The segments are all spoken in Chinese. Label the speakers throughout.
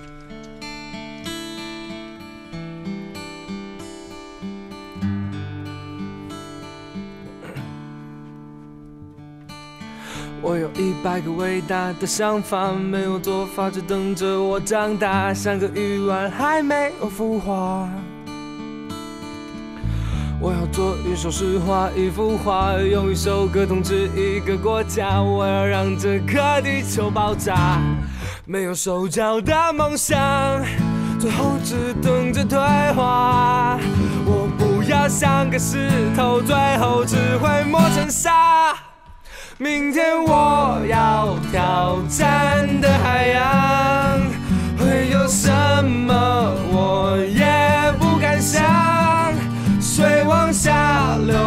Speaker 1: 我有一百个伟大的想法，没有做法，只等着我长大，像个鱼丸还没有孵化。我要做一首诗画，一幅画，用一首歌统治一个国家。我要让这个地球爆炸。没有手脚的梦想，最后只等着退化。我不要像个石头，最后只会磨成沙。明天我要挑战的海洋会有什么，我也不敢想。水往下流，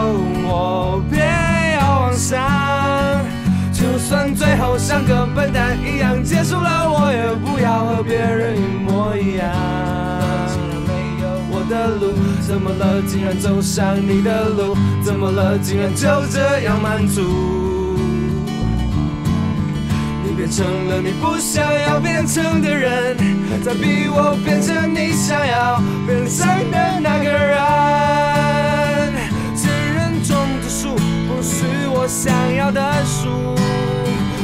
Speaker 1: 我偏要往上。就算最后像个笨蛋一样结束了，的路，怎么了？竟然走上你的路，怎么了？竟然就这样满足。你变成了你不想要变成的人，在逼我变成你想要变成的那个人。自认种的树不是我想要的树，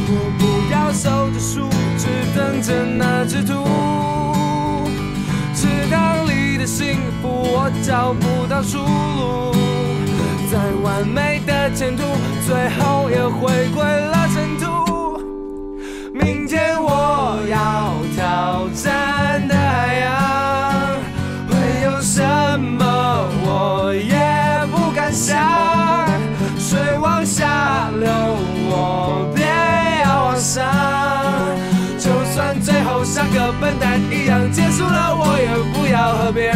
Speaker 1: 我不要守着树，只等着那只兔。幸福我找不到出路，再完美的前途，最后也回归了尘土。明天我要挑战的海洋会有什么，我也不敢想。水往下流，我别要往上。就算最后像个笨蛋一样结束了，我也不要和别人